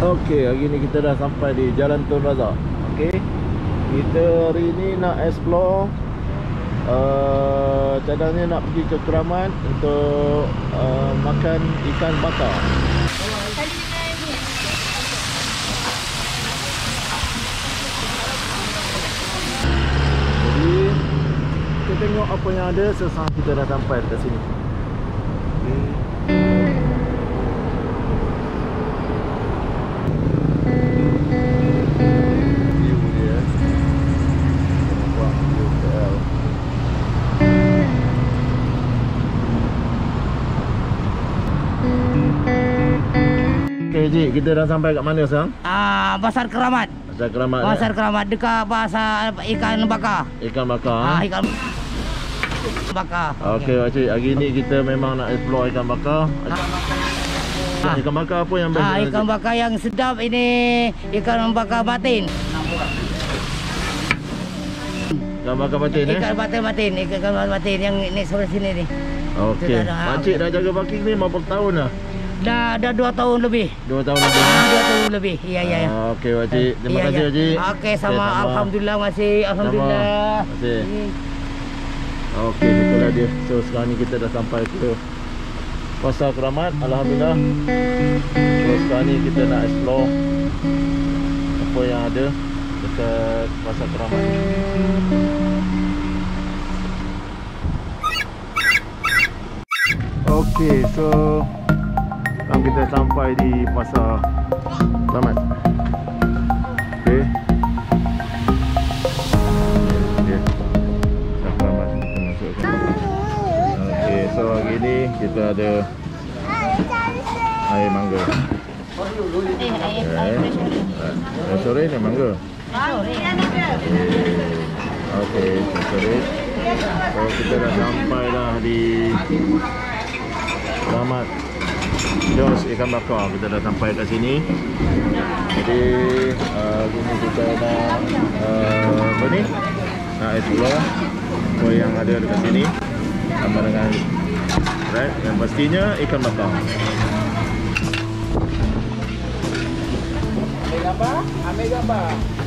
Okey, hari ni kita dah sampai di Jalan Tun Razak. Okey. Kita hari ni nak explore uh, cadangnya nak pergi ke Keramat untuk uh, makan ikan bakar. Jadi kita tengok apa yang ada sesaat kita dah sampai dekat sini. Cik, kita dah sampai kat mana sekarang? Ah, Pasar Keramat. Pasar Keramat Pasar eh? Keramat dekat pasar ikan bakar. Ikan bakar Ah, ah, ikan bakar. Okey, Pakcik, hari ni kita memang nak explore ikan bakar Ah. Ikan bakar apa yang best? Ah, ikan bakar yang sedap ini ikan bakar batin. Ikan bakar batin eh? Ikan batin batin, ikan bakar batin yang ni sebelah sini ni. Okey, dah- Pakcik dah jaga parking ni berapa tahun dah? Dah dah 2 tahun lebih. Dua tahun lebih Ah, 2 tahun lebih. Ya ya ya. Ah, Okey, Pakcik, terima Ya, kasih ya. Okey, sama alhamdulillah masih alhamdulillah. Terima kasih. Okey, itulah dia So sekarang ni kita dah sampai ke Pasar Keramat Alhamdulillah So sekarang ni kita nak explore Apa yang ada Dekat Pasar Keramat Okey, so Sekarang kita sampai di Pasar. Pasar Keramat kita masuk ke Okey, so hari ni kita ada air mangga. Eh, air Okay. Eh, sore ni mangga. Okey, sore. So kita dah sampai dah di Selamat Jos ikan bakar. Kita dah sampai kat sini. Jadi uh, Ini kita nak uh, Apa ni? Nak explore Apa yang ada dekat sini. Sama dengan Right Yang pastinya ikan bakar. Ambil gambar, ambil gambar.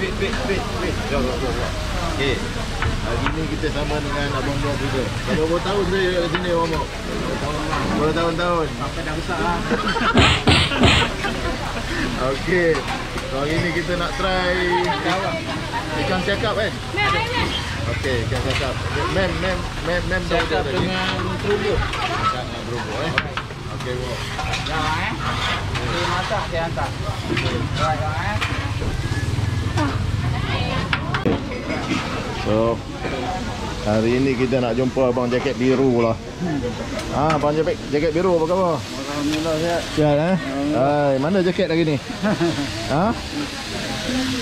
Wait, wait, wait, wait. Jom, jom, jom. jom. Okay. Hari ni kita sama dengan Abang Buang juga. Dah berapa tahun saya kat sini, Abang Buang? Bertahun-tahun. Sampai dah besar lah. Okey. So hari ni kita nak try ikan cakap kan? Okey, ikan cakap. Mem, mem, mem, mem dah Cakap tadi. dengan terubuk. Cakap dengan berubuk eh. Okey, Buang. Jangan eh. Saya masak, saya hantar. Right, eh. So Hari ini kita nak jumpa Abang jaket biru lah Ha, Abang jaket, jaket biru apa khabar? Alhamdulillah sihat. Sihat eh? Hai, mana jaket lagi ni? ha?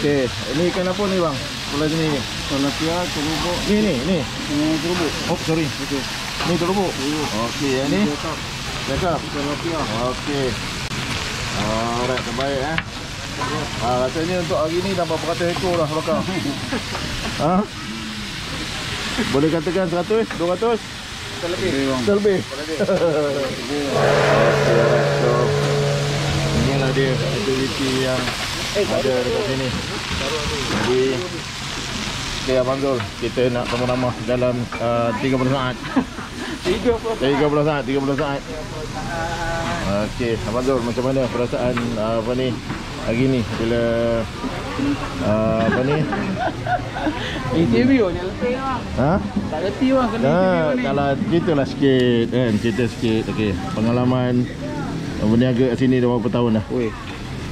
Okey, ini ikan apa ni bang? Sebelah sini ni. Tilapia, terubuk. Ni ni, ni. Dengan terubuk. Oh, sorry. Okey. Ni terubuk. Okey, yang ni. Cakap. Cakap. Tilapia. Okey. Alright, terbaik eh. Ha, rasanya untuk hari ni dah berapa ratus ekor dah bakar. ha? Boleh katakan 100, 200? Terlebih. Terlebih. Alright. So inilah dia aktiviti yang ada dekat sini. Jadi Okay Abang Zul, kita nak temu-nama dalam uh, 30 saat 30 30 saat, 30 saat Okey, Abang Zul macam mana perasaan uh, apa ni Hari ni bila uh, apa ni Interview ni letih bang. Ha? Tak letih bang kena interview Nah, ni. kalau ceritalah sikit kan, cerita sikit. Okey, pengalaman berniaga kat sini dah berapa tahun dah? Weh,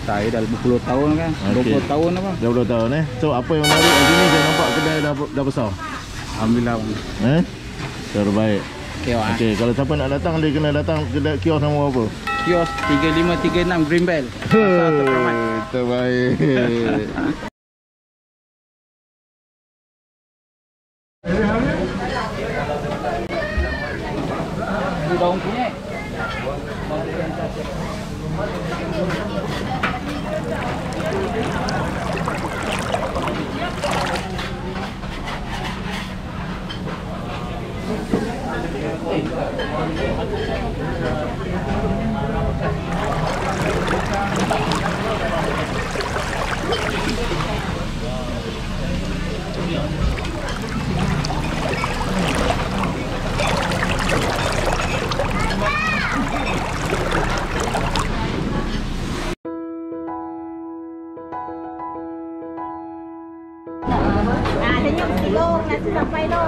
saya dah 20 tahun kan. Okey. 20 tahun apa? 20 tahun eh. So apa yang menarik kat sini saya nampak kedai dah dah besar. Alhamdulillah bang. Eh? Terbaik. Okey. Okey, kalau siapa nak datang dia kena datang kedai kios nama apa? Kios 3536 Green Bell. Pasar Terkramat. Terbaik. Ini daun punya. Ah, nanti sampai lo.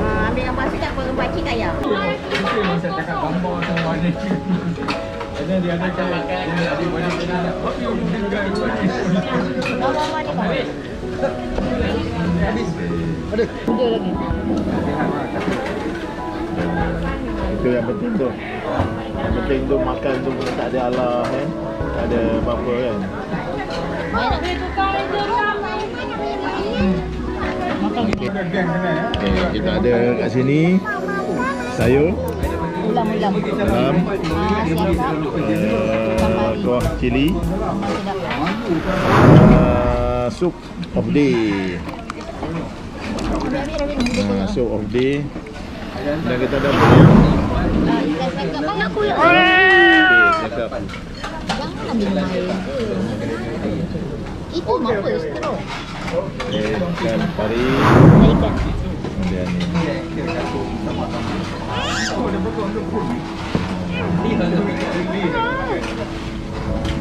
Ah, ambil gambar sikit apa gambar cik kaya. Saya cakap gambar semua ni. Ada dia ada cakap ini ada body kita nak. Tapi dengan Gambar ni kau. Itu yang penting tu. Yang penting tu makan tu pun tak ada Allah kan. Tak ada apa-apa kan. Okay, kita ada kat sini sayur, Ulam-ulam. uh, kuah cili, uh, soup of day. Uh, soup of day. Dan kita ada apa ni? Okay, cakap. Main. Itu apa ikan pari. Kemudian ni.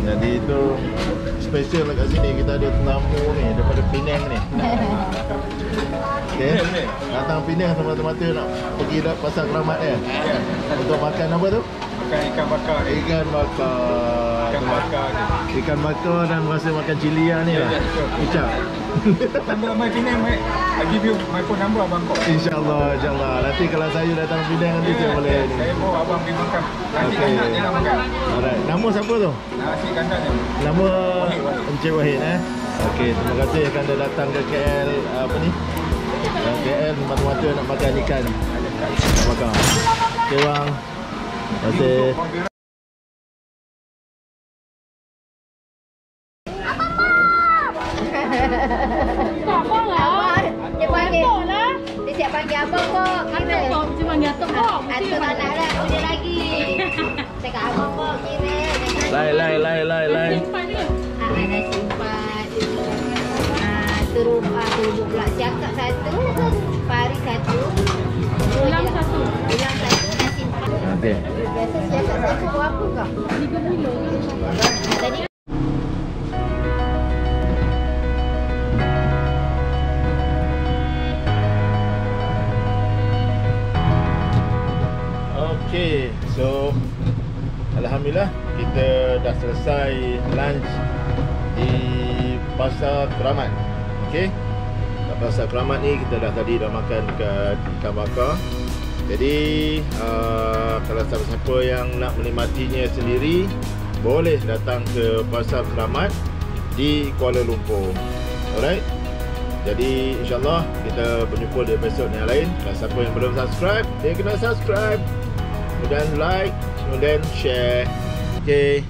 Jadi itu special kat sini kita ada tetamu ni daripada Penang ni. Okey. Datang Penang semata-mata nak pergi dah pasar keramat ya. Untuk makan apa tu? Makan ikan bakar ni. Ikan bakar. Ikan bakar ni. Ikan bakar dan rasa makan cili lah ni lah. Ucap. Number my Penang, my, I give you my phone number abang kau. InsyaAllah, insyaAllah. Nanti kalau saya datang Penang nanti saya boleh ni. Saya bawa abang pergi makan. Nasi Okey. kandak je nak makan. Alright. Nama siapa tu? Nasi kandak je. Nama Encik Wahid eh. Okey, terima kasih kerana datang ke KL apa ni? KL semata-mata nak makan ikan. Nak makan. Okey bang. Terima kasih. Abang, dia panggil. Dia siap panggil abang kok. Kira. Cuma nyatuk kok. Atuk anak dah punya lagi. Cakap abang kok kira. Lai lai lai lai lai. Ah, ada simpan. Ah, terus ah, terus pula cakap satu. Pari satu. Ulang satu. Okey. Biasa cakap satu berapa kau? 3 kilo. Tadi Okey, so alhamdulillah kita dah selesai lunch di Pasar Keramat. Okey. Di Pasar Keramat ni kita dah tadi dah makan dekat ikan bakar. Jadi uh, kalau siapa-siapa yang nak menikmatinya sendiri boleh datang ke Pasar Keramat di Kuala Lumpur. Alright. Jadi insyaAllah kita berjumpa di episod yang lain Dan siapa yang belum subscribe Dia kena subscribe Kemudian like Kemudian share Okay